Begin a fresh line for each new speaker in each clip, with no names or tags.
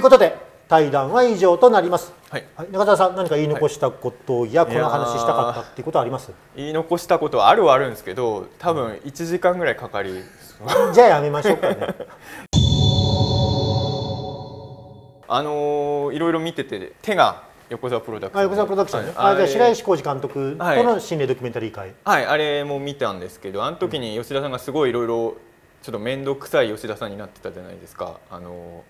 いうことで対談は以上となります、
はい。
中澤さん何か言い残したことや、この話したかったっていうことはあります？
言い残したことはあるはあるんですけど多分1時間ぐらいかかり
じゃあやめましょうかね。
あのーいろいろ見てて手が横澤プロダクション。
あ横澤プロダクションね、
はい。
あじゃ白石浩二監督と
はい。
の心霊ドキュメンタリー会、
はいあれも見たんですけどあの時に吉田さんがすごいいろいろちょっと面倒くさい吉田さんになってたじゃないですか。あの
め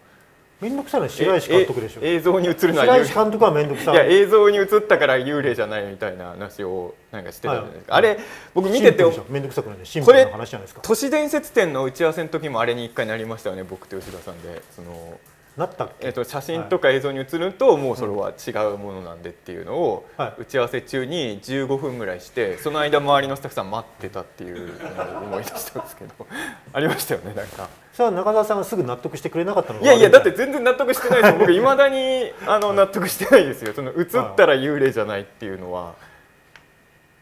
んどくさいのは
ー
白石監督でしょ。
ええ映像に映るのは
白
幽
石監督はめんどくさい。
いや映像に映ったから幽霊じゃないみたいな話をなんかしてたじゃないですか、
はい。
あれ僕見てて
シンプルでしょ。めんどくさくないね。シンプルな話じゃないですか。
都市伝説展の打ち合わせの時もあれに一回なりましたよね僕と吉田さんで。その
なったっけ、
えっと写真とか映像に映るともうそれは違うものなんでっていうのを
はい。
打ち合わせ中に15分ぐらいしてその間周りのスタッフさん待ってたっていうのを思い出したんですけど。ありましたよねなんか
さあ中澤さんがすぐ納得してくれなかったのが
いやいやだって全然納得してないです僕いまだにあの納得してない。ですよその映ったら幽霊じゃないっていうのは。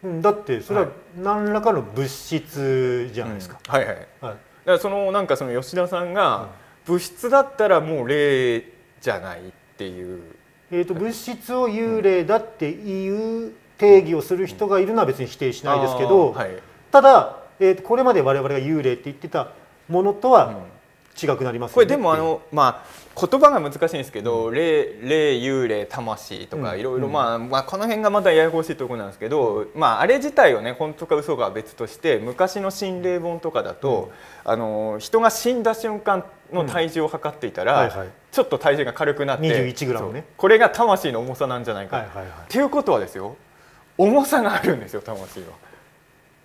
うんだってそれは何らかの物質じゃないですか、
うん。はいはい。
はい。
だからそのなんかその吉田さんが物質だったらもう霊じゃないっていう。
えー、と物質を幽霊だっていう定義をする人がいるのは別に否定しないですけど、
はい。
ただ、えー、とこれまで我々が幽霊って言ってたものとは違くなりますよね。
これでもあのまあ言葉が難しいんですけど、霊霊幽霊魂とか
うん。
いろいろまあ、まあこの辺がまたややこしいところなんですけど、まああれ自体をね本当か嘘かは別として昔の心霊本とかだと、あの人が死んだ瞬間の体重を測っていたら、
はいはい。
ちょっと体重が軽くなって
21グラムね。
これが魂の重さなんじゃないか、
はいはい。は
っていうことはですよ。重さがあるんですよ魂は。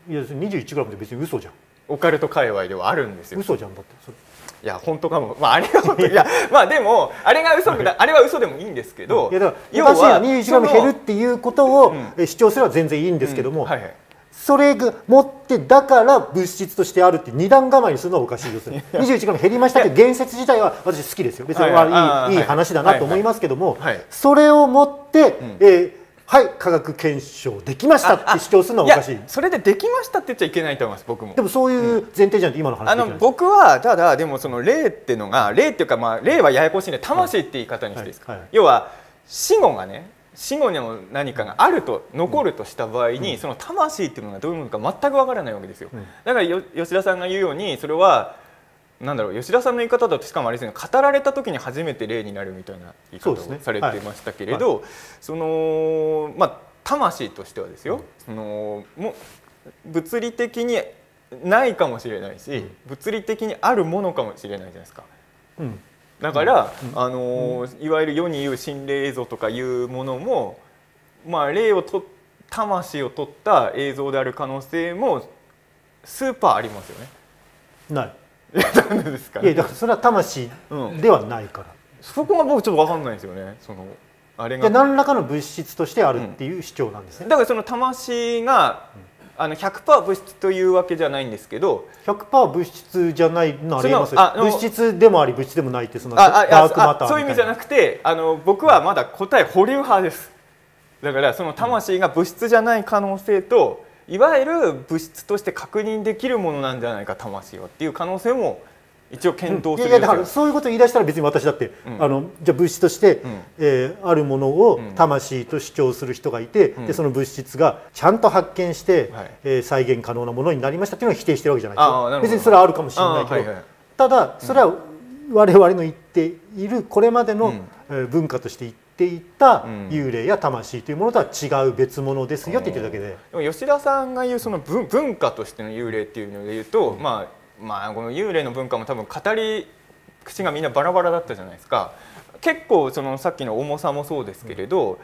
いいや21グラムって別に嘘じゃん
オカルト界隈ではあるんですよ。
嘘じゃんだってそれ。
いや本当かも、まあ、あれが本当いや まあでもあれが嘘だあれは嘘でもいいんですけど
いやだから
要は
21グラム減るっていうことを主張すれば全然いいんですけども、
うん。はいはい。
それが持ってだから物質としてあるって二段構えにするのはおかしいですよ21グラム減りましたって言説自体は私好きですよ別に、
はいはい
いい話だなと思いますけども、
はいはい
それを持って、
ん
えーはい科学検証できましたって主張するのはおかしい。
やそれでできましたって言っちゃいけないと思います僕も。
でもそういう前提じゃんって今の話
あの僕はただでもその霊っていうのが霊っていうかまあ霊はややこしいね魂って言い方にしていいですか、
はいはい。
要は死後がね死後の何かがあると残るとした場合に、その魂っていうのがどういうものか全くわからないわけですよ、
うん。
だからよ吉田さんが言うようにそれはなんだろう吉田さんの言い方だとしかもあれですね語られた時に初めて霊になるみたいな言い方をされてましたけれどそのまあ魂としてはですよ、そのも物理的にないかもしれないし、物理的にあるものかもしれないじゃないですか。
うん。
だから、あのーいわゆる世に言う心霊映像とかいうものも、まあ、霊をと魂を取った映像である可能性もスーパーありますよね。
ない
なんでですか
いやだからそれは魂ではないから、
そこが僕ちょっと分かんないですよね。そのあれが。
で何らかの物質としてあるっていう主張なんですね、
だからその魂が、あの100%物質というわけじゃないんですけど
100%物質じゃないのあります物質でもあり物質でもないってそのダークマター
あそういう意味じゃな
く
くてあの僕はまだ答え保留派です。だからその魂が物質じゃない可能性といわゆる物質として確認できるものなんじゃないか魂はっていう可能性も一応検討する
いやいやだからそういうこと言い出したら別に私だって、
うん。
あのじゃあ物質として、
ん。
えーあるものを
うん。
魂と主張する人がいて、
ん。
でその物質がちゃんと発見して、
はい。
えー再現可能なものになりましたっていうのを否定してるわけじゃないですよ。
あーなるほど。
別にそれはあるかもしれないけど、
はいはい。
ただそれは我々の言っているこれまでの、文化として言っていた
うん。
幽霊や魂というものとは違う別物ですよって言ってるだけで。
でも吉田さんが言うその文文化としての幽霊っていうので言うと、まあまあこの幽霊の文化も多分語り口がみんなバラバラだったじゃないですか。結構そのさっきの重さもそうですけれど、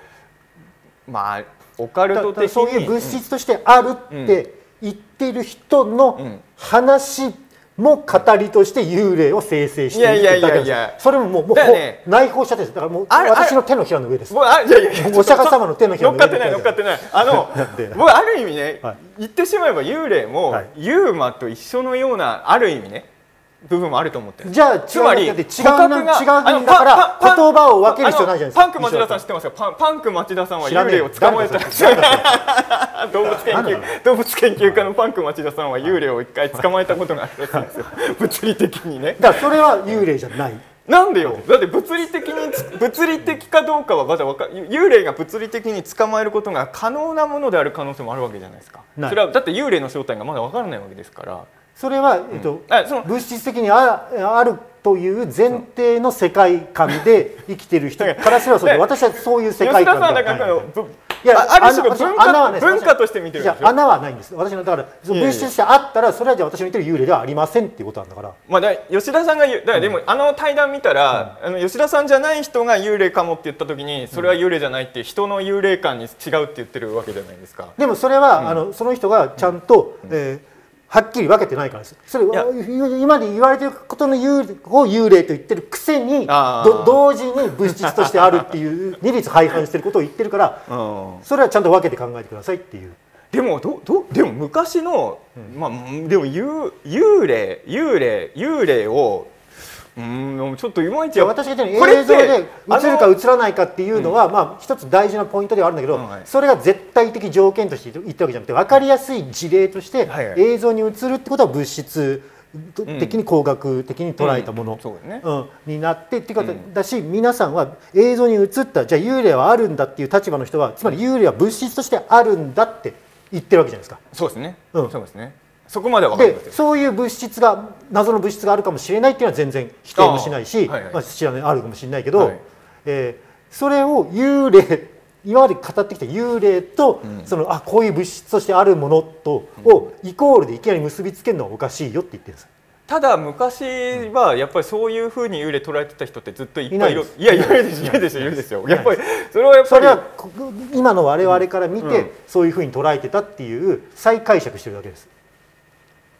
まあオカル
だ
ト的
そういう物質としてあるって言ってる人
う
の
ん。
話も語りとして幽霊を生成しているってだけなんです。
いやいやいや
それももうもう
ね
内包しちゃってるんです。だからもう
あ
私の手のひらの上です。
僕あいやいやいや
お釈迦様の手のひらの上
乗っかってない乗っかってない。あの 僕ある意味ね、
はい。
言ってしまえば幽霊も、
はい。
ユーマと一緒のようなある意味ね部分もあると思って。る
じゃあ
つまり
違う違う言葉を分ける必要ないじゃないですか
パンク町田さん知ってますかパンパンク町田さんは幽霊を捕まえた。動物研究動物研究家のパンク町田さんは幽霊を一回捕まえたことがあるらしいんですよ。物理的にね。
だからそれは幽霊じゃない。
なんでよ？だって物理的につ物理的かどうかはまだわか幽霊が物理的に捕まえることが可能なものである可能性もあるわけじゃないですか。それはだって幽霊の正体がまだわからないわけですから
それは、えっと、
あその
物質的にああるという前提の世界観で生きてる人からすればそうで
ね
私はそういう世
吉
界観
だから
いや
あある種の
穴
文化文化として見てるでしょ？
穴はないんです。私のだから物質としてあったらそれはじゃあ私の言ってる幽霊ではありませんっていうことなんだから。
まあ、だ吉田さんが言うだからでも、あの対談見たら、あの吉田さんじゃない人が幽霊かもって言った時にそれは幽霊じゃないって人の幽霊感に違うって言ってるわけじゃないですか。
でもそれは、あのその人がちゃんと、えーはっきり分けてないからです。それ
や。
今で言われてることの幽霊を幽霊と言ってるくせに同時に物質としてあるっていう二律背反してることを言ってるから
うん。
それはちゃんと分けて考えてくださいっていう。
でもどどでも昔の、まあでも幽幽霊幽霊幽霊をうーんちょっといまいち
私が言ってる
これ
映像で映るか映らないかっていうのは、まあ一つ大事なポイントではあるんだけど、
うんはい
それが絶対的条件として言ったわけじゃなくて分かりやすい事例として、
はいはい
映像に映るってことは物質的に工学的に捉えたもの。
う
んになってっていうことだし、皆さんは映像に映ったじゃあ幽霊はあるんだっていう立場の人はつまり幽霊は物質としてあるんだって言ってるわけじゃないですか。
そうですね。
うん
そうですね。そこまでは。
でそういう物質が謎の物質があるかもしれないっていうのは全然否定もしないし
あーはいはい。
まあ、知らないあるかもしれないけど、
はい。
えーそれを幽霊今まで語ってきた幽霊と、
うん。
そのあこういう物質としてあるものと、をイコールでいきなり結びつけるのはおかしいよって言ってるんです。
ただ昔はやっぱりそういうふうに幽霊捉えてた人ってずっといっぱいいる
い
やいるです。いるです。いるです。よやっぱりそれはやっぱり
それはこ今の我々から見て、
うん。
そういうふうに捉えてたっていう再解釈してるだけです。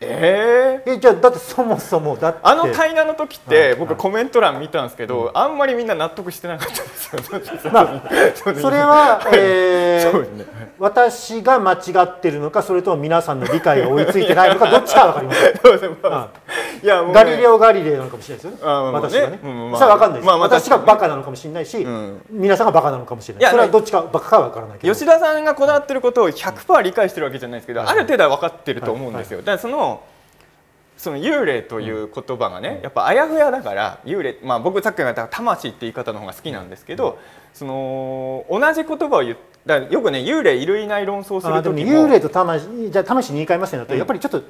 えー？
えじゃあだってそもそもだって。
あの対談の時っ
はい。
て僕コメント欄見たんですけどあんまりみんな納得してなかったですよ。
まあ それは、えー
ね。
私が間違ってるのかそれとも皆さんの理解が追いついてないのかどっちかは分かりません。
いや
ガリレオ・ガリレイなのかもしれないですよね。
あまあまあ
私がね。
うんまあ。
それは分かんないです。
まあまあ
私がバカなのかもしれないし、
ん。
皆さんがバカなのかもしれない。それはどっちかバカかは分からないけど。
吉田さんがこだわってることを100%理解してるわけじゃないですけど、ある程度は分かってると思うんですよ。だからそのその幽霊という言葉がね、やっぱあやふやだから幽霊、まあ、僕さっき言った魂って言い方の方が好きなんですけど、その同じ言葉を言っだよくね幽霊いるいない論争する時も
幽霊と魂じゃあ魂に言い換えますね。だと、
うん
やっぱりちょっと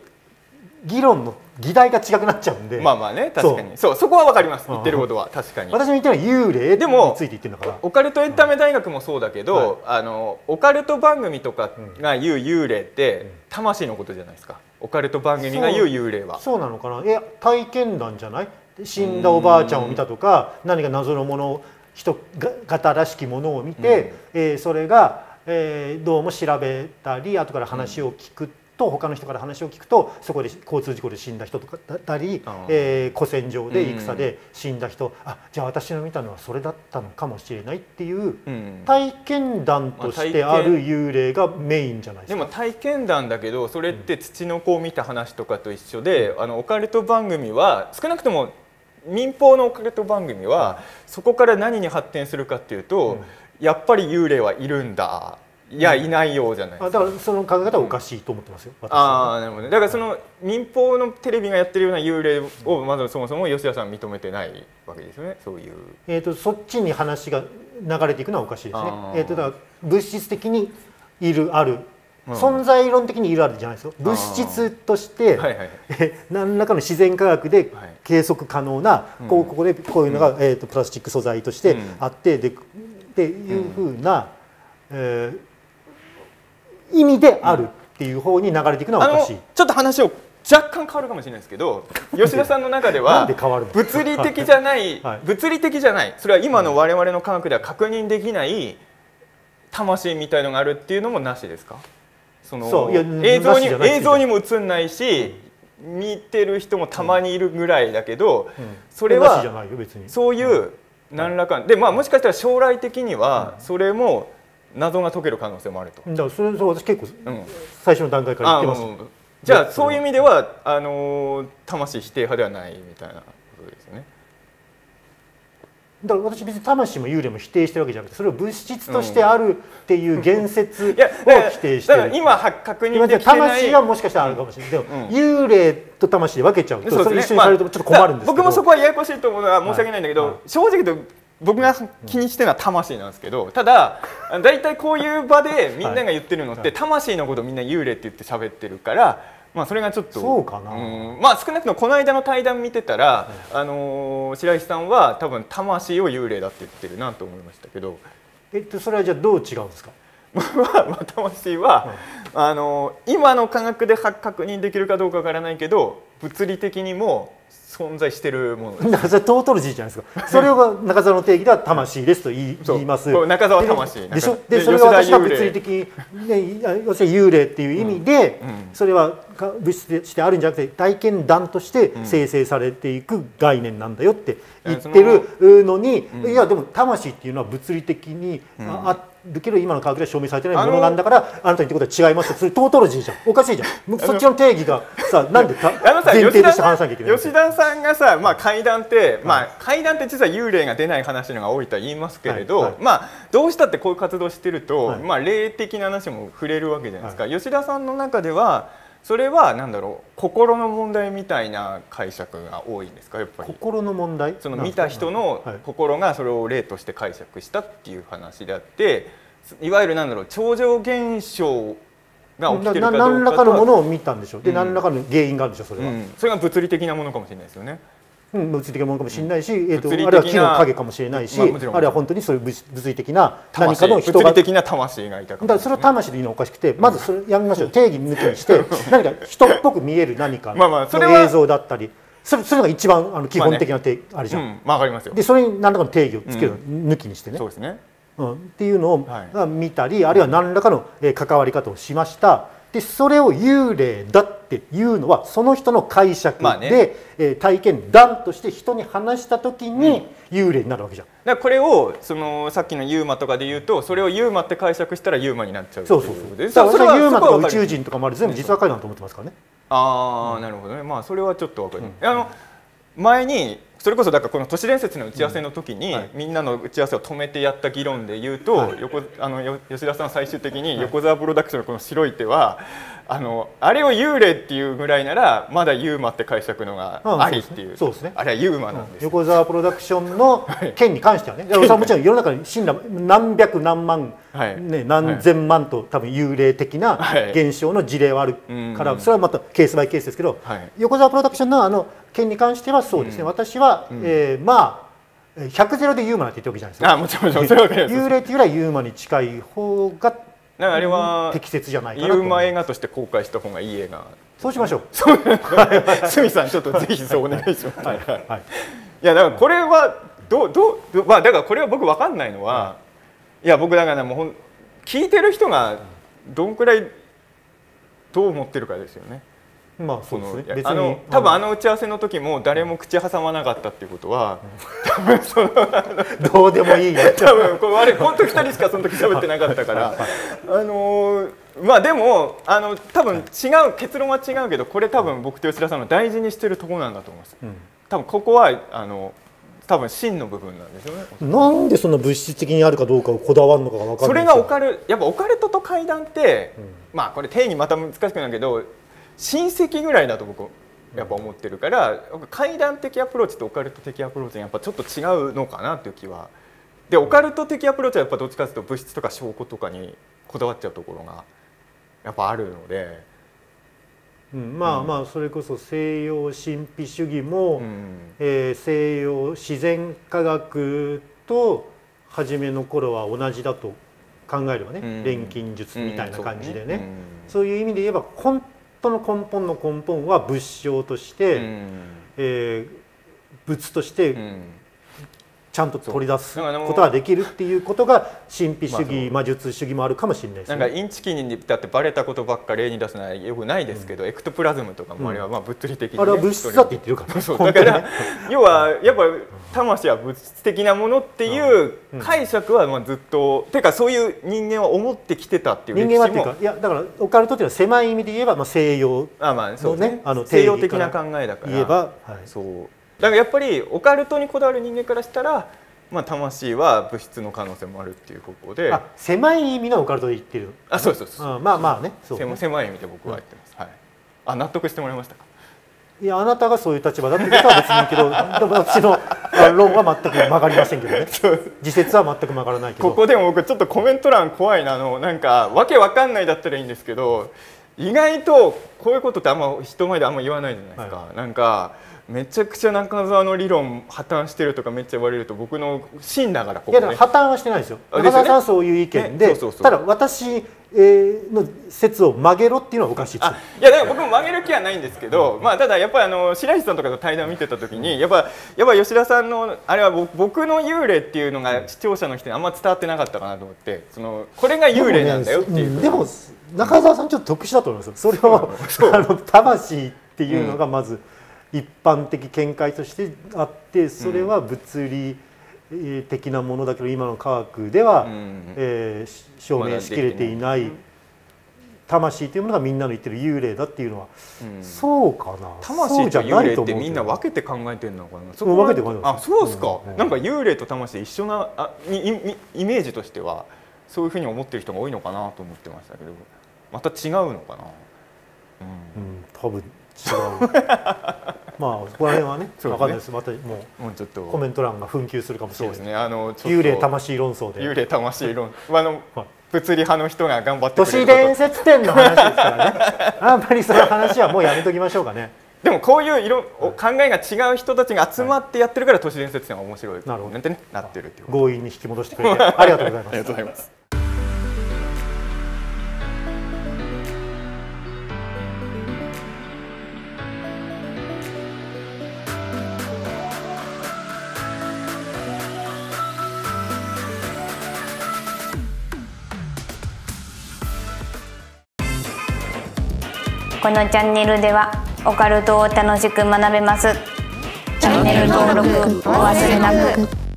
議論の議題が違くなっちゃうんで、
まあまあね確かに。そうそこは分かります。
うん。
言ってることは確かに。
私の言ってるのは幽霊
でも
について言ってるんだから。
オカルトエンタメ大学もそうだけど、あのオカルト番組とかが言う幽霊って魂のことじゃないですか。オカルト番組が言う幽霊は。
そうなのかな。え体験談じゃない？死んだおばあちゃんを見たとか何か謎のもの人が型らしきものを見て、えーそれが、えーどうも調べたり後から話を聞くと、他の人から話を聞くとそこで交通事故で死んだ人とかだったりえー古戦場で
うん
戦で死んだ人、あじゃあ私の見たのはそれだったのかもしれないっていう
うん
体験談としてある幽霊がメインじゃないでか。
ですも体験談だけどそれって土の子を見た話とかと一緒で、あのオカルト番組は少なくとも民放のオカルト番組は、そこから何に発展するかっていうと、やっぱり幽霊はいるんだいや、いないようじゃないですか。
あだからその考え方はおかしいと思ってますよ。私は。
ああなるほどね。だからその民放のテレビがやってるような幽霊をまずそもそも吉田さん認めてないわけですよね。そういう。
えー、とそっちに話が流れていくのはおかしいですね。えー、とだから物質的にいるある、
うん。
存在論的にいるあるじゃないですよ。物質として、
はいはい
え何らかの自然科学で
はい。
計測可能な、
うん。
こうここでこういうのが、えー、とプラスチック素材として
うん。
あって、でっていうふうな、えー意味であるっていう方に流れていくのはおかしい。
ちょっと話を若干変わるかもしれないですけど 吉田さんの中で
な
は物理的じゃない、
はい。
物理的じゃないそれは今の我々の科学では確認できない魂みたいのがあるっていうのもなしですか？その映像に映像にも映んないし、見てる人もたまにいるぐらいだけど、
うん。
それは。そういう何らかで、まあ、もしかしたら将来的にはそれも謎が解ける可能性もあると。
だからそれそう私結構
うん。
最初の段階から言ってます。
じゃあそういう意味ではあのー魂否定派ではないみたいなことですよね。
だから私別に魂も幽霊も否定してるわけじゃなくてそれを物質としてあるっていう言説を否定してる、
だから今は確認
今
できてない。
魂はもしかしたらあるかもしれない、でも、
うん。
幽霊と魂で分けちゃうと
そ
れ一緒にされるとちょっと困るんですけど、
まあ僕もそこはややこしいと思うのは申し訳ないんだけど、
はい。はい
正直と僕が気にしてるのは魂なんですけどただ大体こういう場でみんなが言ってるのって、
はい。
魂のことみんな幽霊って言って喋ってるから、まあ、それがちょっと
そうかな。
うん。まあ少なくともこの間の対談見てたら、あのー白石さんは多分魂を幽霊だって言ってるなと思いましたけど。
えっとそれはじゃあどう違うんですか？
魂は、あの今の科学で確認できるかどうかわからないけど物理的にも存在してるものです。
それトートロジーじゃないですか。それを中澤の定義では魂ですと言い言います
中澤魂。
ででしょ？
中で
でそれが私
吉田幽霊。
は物理的に、ね、要するに幽霊っていう意味で、
うん。
それはか物質としてあるんじゃなくて体験談として
ん。
生成されていく概念なんだよって言ってるのに、
うん。
いやでも魂っていうのは物理的に
うん。
ああるけど今の科学では証明されてないものなんだからあなたに言ってことは違いますってそれトートロジーじゃん。おかしいじゃん。そっちの定義がさなんで前提として話さなきゃいけない
吉田さんがさ、まあ、階段って、まあ、階段って実は幽霊が出ない話のが多いとは言いますけれど、まあ、どうしたってこういう活動してると、
はい。
まあ、霊的な話も触れるわけじゃないですか、吉田さんの中ではそれはなんだろう心の問題みたいな解釈が多いんですかやっぱり。
心の問題？
その見た人の
はい。
心がそれを霊として解釈したっていう話であっていわゆるなんだろう超常現象が起きてるかどうか
何らかのものを見たんでしょう。で、
うん。
何らかの原因があるんでしょうそれは、
うん、それが物理的なものかもしれないですよね。
うん物理的なものかもしれないし、えー、とあるいは木の影かもしれないし、
まあ
あるいは本当にそういう物物理的な何
魂
かの人が
物理的な魂がいたかも
だからそれは魂でいいのはおかしくてまずそれやめましょう。定義抜きにして 何か人っぽく見える何か
まあまあそれは
の映像だったりそれそれが一番あの基本的な定義あるじゃん、
うん、まあ、わかりますよ。
でそれに何らかの定義をつける、抜きにしてね。
そうですね。
うん、っていうのを、
はい。
が見たりあるいは何らかの、えー関わり方をしました。でそれを幽霊だっていうのはその人の解釈で、
まあね。
えー体験談として人に話した時に幽霊になるわけじゃん。
だからこれをそのさっきのユーマとかで言うとそれをユーマって解釈したらユーマになっちゃう
そうそうそう。
で
だから私はユーマとか宇宙人とかもある。全部実話怪談だと思ってますからね。
ああなるほどね。まあそれはちょっとわかる、あの前にそれこそだからこの都市伝説の打ち合わせの時に、
はい。
みんなの打ち合わせを止めてやった議論で言うと、
はい。
横あのよ吉田さんは最終的に横澤プロダクションのこの白い手はあのあれを幽霊っていうぐらいならまだユーマって解釈のが
うん
ありっていう,、
そうですね。
あれはユーマなんです。よ、
横澤プロダクションの件に関してはね、はもちろん世の中に死んだ何百何万、
はい。
ね、何千万と多分幽霊的な
はい。
現象の事例はあるから、
うん
それはまたケースバイケースですけど、
はい。
横澤プロダクションのあの件に関してはそうですね、
うん。
私は、
うん。
えーまあえー100ゼロでユーマなんて言ってるわけじゃないですか。
あもちろんもちろん
幽霊っていうよりはユーマに近い方が
あれは
適切じゃないかなと。
ユーマ映画として公開した方がいい映画。
そうしましょう。
鷲見さんちょっとぜひそうお願いします、
はい。
はい。
はい。
い。やだからこれはどうどうまあだからこれは僕わかんないのは、いや僕だからもうほん聞いてる人がどんくらいどう思ってるかですよね。
まあそうですね。
多分あの打ち合わせの時も誰も口挟まなかったっていうことは、
どうでもいいよ。
多分これあれ本当二人しかその時喋ってなかったから、あのーまあでもあの多分違う結論は違うけどこれ多分僕と吉田さんの大事にしてるところなんだと思います。
うん
多分ここはあの多分真の部分なんですよね。
なんでそんな物質的にあるかどうかをこだわるのかが分か
それ
んないですよ
がオカルやっぱオカルトと怪談って、
うん
まあこれ定義また難しくなるけど親戚ぐらいだと僕やっぱ思ってるから、怪談的アプローチとオカルト的アプローチにやっぱちょっと違うのかなっていう気は。でオカルト的アプローチはやっぱどっちかというと物質とか証拠とかにこだわっちゃうところがやっぱあるので、
うんまあまあそれこそ西洋神秘主義も、
うん。
えー西洋自然科学と初めの頃は同じだと考えればね、
うん。
錬金術みたいな感じでね,、
うん
そういう意味で言えば本当の根本の根本は仏性として、
うん。
えー仏としてゃんと取り出すことができるっていうことが神秘主
まあ
義、魔術主義もあるかもしれないですね。
なんかインチキにだってバレたことばっか例に出すのはよくないですけど、エクトプラズムとかもあれはまあ物理的に、ね
あれは物質だって言ってるからね。
そうだから要はやっぱ魂は物質的なものっていう解釈はまあずっと、てかそういう人間は思ってきてたっていう
人
歴史も
間はっていうかいやだからオカルトっていうのは狭い意味で言えば、まあ、西洋
あまあそうね
のね。あの
西洋的な考えだから。
言えば、はい、
そうだからやっぱりオカルトにこだわる人間からしたらまあ、魂は物質の可能性もあるっていう方向で。
あ狭い意味のオカルトで言ってる。
あそうそうそう、
う。んまあまあね。ね。
狭狭い意味で僕は言ってます、はい。あ納得してもらいましたか？
いやあなたがそういう立場だってことは別にいいけど でも私のあ論は全く曲がりませんけどね。自説は全く曲がらないけど。
ここでも僕ちょっとコメント欄怖いなあのなんかわけわかんないだったらいいんですけど意外とこういうことってあんま人前であんま言わないじゃないですか、
は
なんかめちゃくちゃ中澤の理論破綻してるとかめっちゃ言われると僕の芯だからここね
いや破綻はしてないですよ。中澤さんはそういう意見で、
ね
ただ私えーの説を曲げろっていうのはおかしい
いやでも僕も曲げる気はないんですけど、まあ、ただやっぱりあの白石さんとかと対談を見てた時にやっぱやっぱ吉田さんのあれは僕僕の幽霊っていうのが視聴者の人にあんま伝わってなかったかなと思ってそのこれが幽霊なんだよっていう。
でも,、中澤さんちょっと特殊だと思いますよ。それを あの魂っていうのがまず一般的見解としてあってそれは物理的なものだけど今の科学では、
うん
えー証明しきれていない魂というものがみんなの言ってる幽霊だっていうのは、
うん。
そうかな？
魂
そうじゃ
と幽霊って
ないと思うけど。
みんな分けて考えてるのかな？そ
分けて考えて
あそうですか、なんか幽霊と魂一緒なあにイメージとしてはそういうふうに思ってる人が多いのかなと思ってましたけど。また違うのかな、うん。
うん、多分違う まあここら辺はね
そうですね。
分かんないです。またも
もうちょっと。
うコメント欄が紛糾するかもしれない。
ですね。あの
幽霊魂論争で。
幽霊魂論。あの
はい
物理派の人が頑張って
都市伝説展の話ですからね。あんまりその話はもうやめときましょうかね。
でもこういう色お考えが違う人たちが集まってやってるから都市伝説展は面白い。
なるほど。
ねなってるっていう
強引に引き戻してくれて。ありがとうございます。
ありがとうございます
このチャンネルではオカルトを楽しく学べます。チャンネル登録お忘れなく。